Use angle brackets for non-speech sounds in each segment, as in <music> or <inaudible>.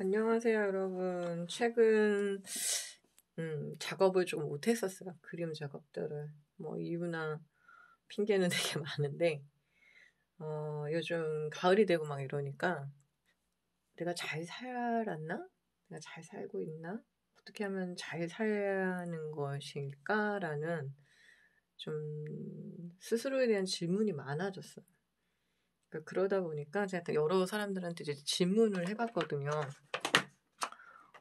안녕하세요, 여러분. 최근, 음, 작업을 좀 못했었어요. 그림 작업들을. 뭐, 이유나 핑계는 <laughs> 되게 많은데, 어, 요즘 가을이 되고 막 이러니까, 내가 잘 살았나? 내가 잘 살고 있나? 어떻게 하면 잘 사는 것일까라는 좀 스스로에 대한 질문이 많아졌어요. 그러니까 그러다 보니까 제가 여러 사람들한테 이제 질문을 해봤거든요.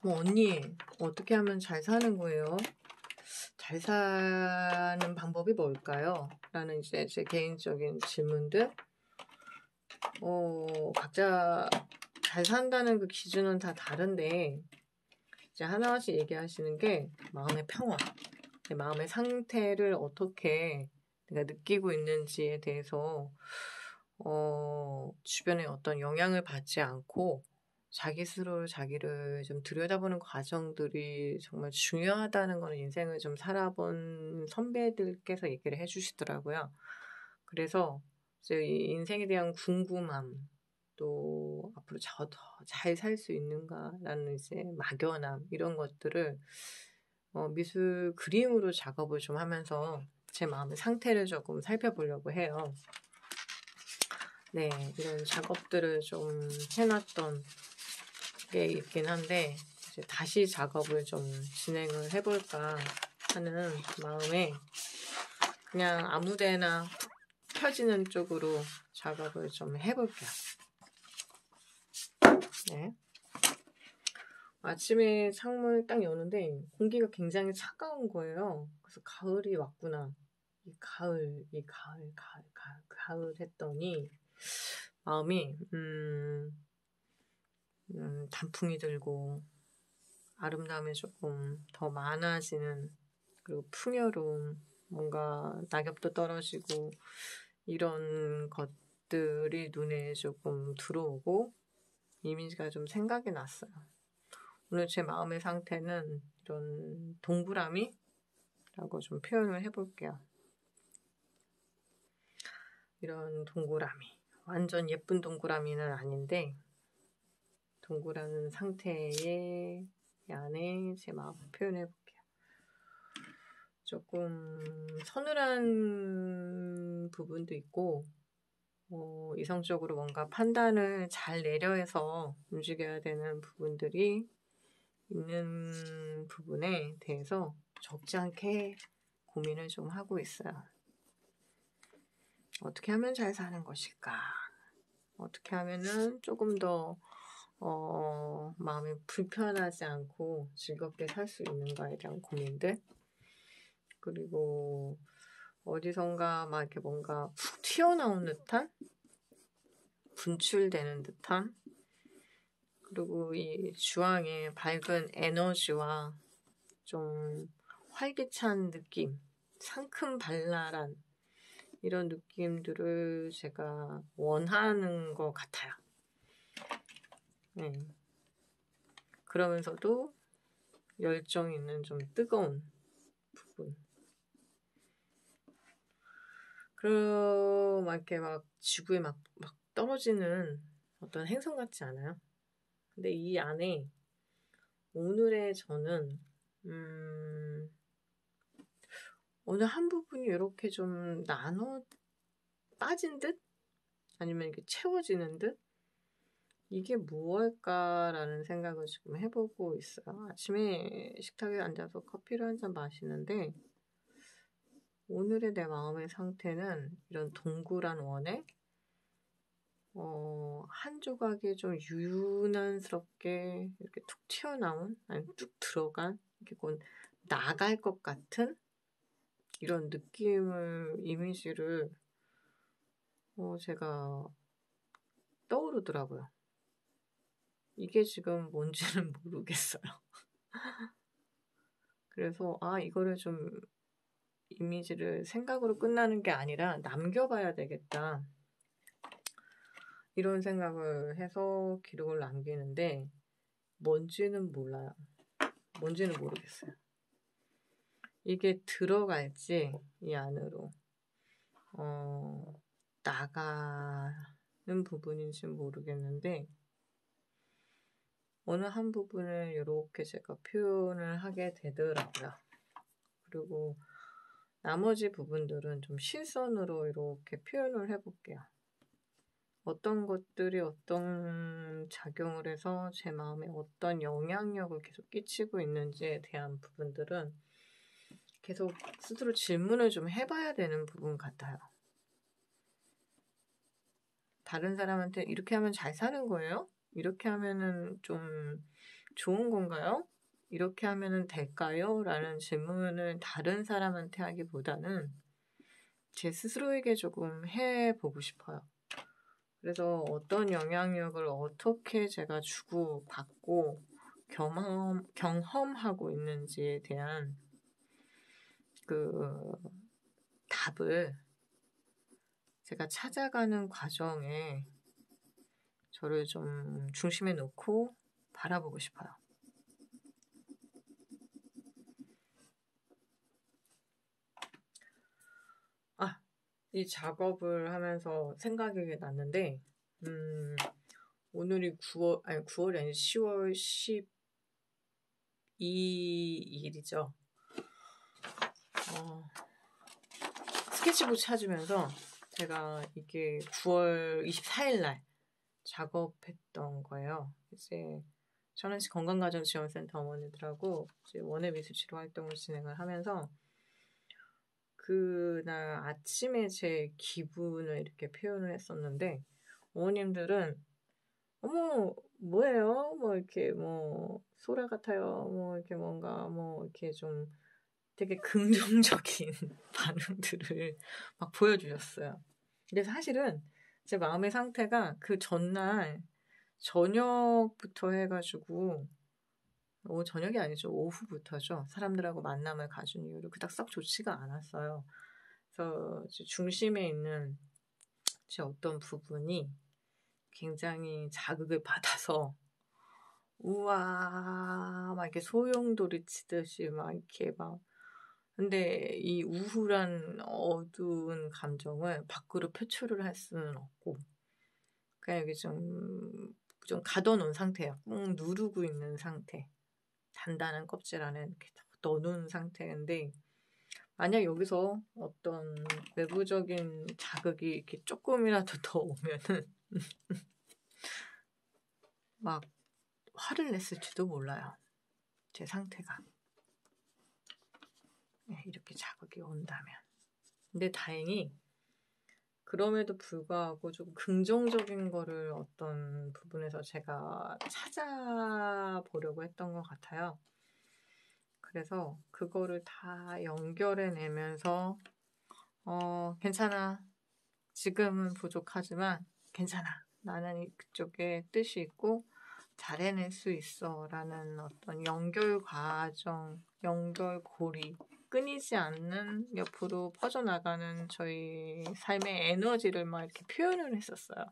뭐 언니 어떻게 하면 잘 사는 거예요? 잘 사는 방법이 뭘까요? 라는 이제 제 개인적인 질문들. 어, 각자 잘 산다는 그 기준은 다 다른데 이제 하나씩 얘기하시는 게 마음의 평화, 마음의 상태를 어떻게 내가 느끼고 있는지에 대해서 어, 주변에 어떤 영향을 받지 않고 자기 스스로 자기를 좀 들여다보는 과정들이 정말 중요하다는 거는 인생을 좀 살아본 선배들께서 얘기를 해주시더라고요. 그래서 인생에 대한 궁금함, 또 앞으로 저 더 잘 살 수 있는가라는 이제 막연함 이런 것들을 어, 미술 그림으로 작업을 좀 하면서 제 마음의 상태를 조금 살펴보려고 해요. 네, 이런 작업들을 좀 해놨던 게 있긴 한데 이제 다시 작업을 좀 진행을 해볼까 하는 마음에 그냥 아무 데나 펴지는 쪽으로 작업을 좀 해볼게요. 네. 아침에 창문을 딱 여는데 공기가 굉장히 차가운 거예요. 그래서 가을이 왔구나. 이 가을, 이 가을, 가을, 가을, 가을 했더니 마음이 음, 음, 단풍이 들고 아름다움이 조금 더 많아지는 그리고 풍요로움 뭔가 낙엽도 떨어지고 이런 것들이 눈에 조금 들어오고 이미지가 좀 생각이 났어요. 오늘 제 마음의 상태는 이런 동그라미라고 좀 표현을 해볼게요. 이런 동그라미. 완전 예쁜 동그라미는 아닌데, 동그라는 상태의 안에 제 마음을 표현해 볼게요. 조금 서늘한 부분도 있고, 어, 이성적으로 뭔가 판단을 잘 내려해서 움직여야 되는 부분들이 있는 부분에 대해서 적지 않게 고민을 좀 하고 있어요. 어떻게 하면 잘 사는 것일까? 어떻게 하면은 조금 더 어, 마음이 불편하지 않고 즐겁게 살 수 있는가에 대한 고민들. 그리고 어디선가 막 이렇게 뭔가 푹 튀어나온 듯한 분출되는 듯한 그리고 이 주황의 밝은 에너지와 좀 활기찬 느낌, 상큼 발랄한 이런 느낌들을 제가 원하는 것 같아요. 네. 그러면서도 열정 있는 좀 뜨거운 부분. 그막 이렇게 막 지구에 막, 막 떨어지는 어떤 행성 같지 않아요? 근데 이 안에 오늘의 저는 음, 어느 한 부분이 이렇게 좀 나눠 빠진 듯? 아니면 이렇게 채워지는 듯? 이게 무엇일까라는 생각을 지금 해보고 있어요. 아침에 식탁에 앉아서 커피를 한 잔 마시는데, 오늘의 내 마음의 상태는 이런 동그란 원에, 어, 한 조각이 좀 유난스럽게 이렇게 툭 튀어나온, 아니 뚝 들어간, 이렇게 곧 나갈 것 같은 이런 느낌을, 이미지를, 어, 제가 떠오르더라고요. 이게 지금 뭔지는 <laughs> 모르겠어요. <laughs> 그래서, 아, 이거를 좀 이미지를 생각으로 끝나는 게 아니라 남겨봐야 되겠다. 이런 생각을 해서 기록을 남기는데, 뭔지는 몰라요. 뭔지는 모르겠어요. 이게 들어갈지 이 안으로 어, 나가는 부분인지 모르겠는데 어느 한 부분을 이렇게 제가 표현을 하게 되더라고요. 그리고 나머지 부분들은 좀 실선으로 이렇게 표현을 해볼게요. 어떤 것들이 어떤 작용을 해서 제 마음에 어떤 영향력을 계속 끼치고 있는지에 대한 부분들은 계속 스스로 질문을 좀 해봐야 되는 부분 같아요. 다른 사람한테 이렇게 하면 잘 사는 거예요? 이렇게 하면은 좀 좋은 건가요? 이렇게 하면은 될까요? 라는 질문을 다른 사람한테 하기보다는 제 스스로에게 조금 해보고 싶어요. 그래서 어떤 영향력을 어떻게 제가 주고 받고 경험, 경험하고 있는지에 대한 그 답을 제가 찾아가는 과정에 저를 좀 중심에 놓고 바라보고 싶어요. 아, 이 작업을 하면서 생각이 났는데, 음, 오늘이 9월, 아니 9월이 아니 10월 12일이죠. 어, 스케치북 찾으면서 제가 이게 9월 24일 날 작업했던 거예요. 이제 천안시 건강가정지원센터 어머니들하고 이제 원예 미술 치료 활동을 진행을 하면서 그날 아침에 제 기분을 이렇게 표현을 했었는데 어머님들은 어머 뭐예요? 뭐 이렇게 뭐 소라 같아요. 뭐 이렇게 뭔가 뭐 이렇게 좀 되게 긍정적인 <laughs> 반응들을 막 보여주셨어요. 근데 사실은 제 마음의 상태가 그 전날 저녁부터 해가지고 오 저녁이 아니죠 오후부터죠 사람들하고 만남을 가진 이유로 그닥 썩 좋지가 않았어요. 그래서 중심에 있는 제 어떤 부분이 굉장히 자극을 받아서 우와 막 이렇게 소용돌이 치듯이 막 이렇게 막 근데 이 우울한 어두운 감정을 밖으로 표출을 할 수는 없고 그냥 여기 좀, 좀 가둬놓은 상태예요. 꾹 누르고 있는 상태. 단단한 껍질 안에 이렇게 넣어놓은 상태인데 만약 여기서 어떤 외부적인 자극이 이렇게 조금이라도 더 오면은 <laughs> 막 화를 냈을지도 몰라요. 제 상태가. 네, 이렇게 자극이 온다면. 근데 다행히 그럼에도 불구하고 좀 긍정적인 거를 어떤 부분에서 제가 찾아보려고 했던 것 같아요. 그래서 그거를 다 연결해 내면서 어, 괜찮아. 지금은 부족하지만 괜찮아. 나는 그쪽에 뜻이 있고 잘해낼 수 있어. 라는 어떤 연결 과정, 연결 고리 끊이지 않는 옆으로 퍼져나가는 저희 삶의 에너지를 막 이렇게 표현을 했었어요.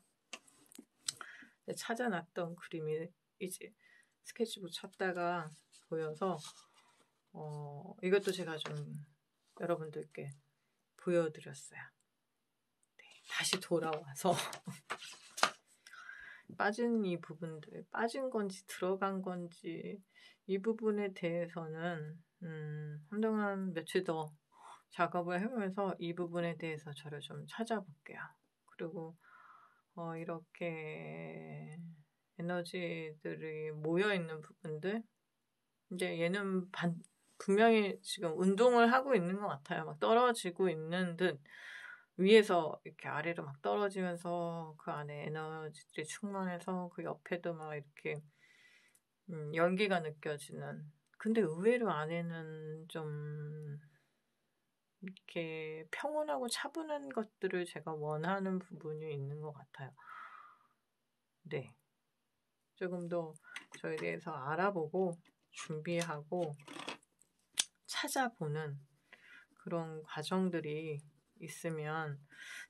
찾아놨던 그림이 이제 스케치북 찾다가 보여서 어, 이것도 제가 좀 여러분들께 보여드렸어요. 네, 다시 돌아와서 <laughs> 빠진 이 부분들, 빠진 건지 들어간 건지 이 부분에 대해서는 음, 한동안 며칠 더 작업을 해보면서 이 부분에 대해서 저를 좀 찾아볼게요. 그리고 어, 이렇게 에너지들이 모여 있는 부분들 이제 얘는 반, 분명히 지금 운동을 하고 있는 것 같아요. 막 떨어지고 있는 듯 위에서 이렇게 아래로 막 떨어지면서 그 안에 에너지들이 충만해서 그 옆에도 막 이렇게 음, 연기가 느껴지는 근데 의외로 안에는 좀 이렇게 평온하고 차분한 것들을 제가 원하는 부분이 있는 것 같아요. 네. 조금 더 저에 대해서 알아보고 준비하고 찾아보는 그런 과정들이 있으면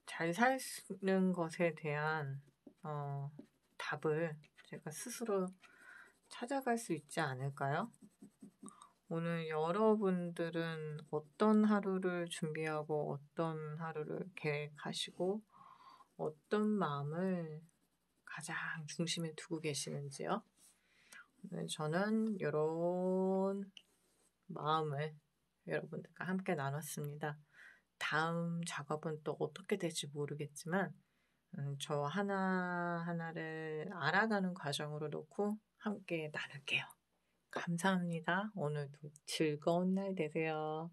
잘 사는 것에 대한 어, 답을 제가 스스로 찾아갈 수 있지 않을까요? 오늘 여러분들은 어떤 하루를 준비하고 어떤 하루를 계획하시고 어떤 마음을 가장 중심에 두고 계시는지요? 네, 저는 이런 마음을 여러분들과 함께 나눴습니다. 다음 작업은 또 어떻게 될지 모르겠지만 음, 저 하나하나를 알아가는 과정으로 놓고 함께 나눌게요. 감사합니다. 오늘도 즐거운 날 되세요.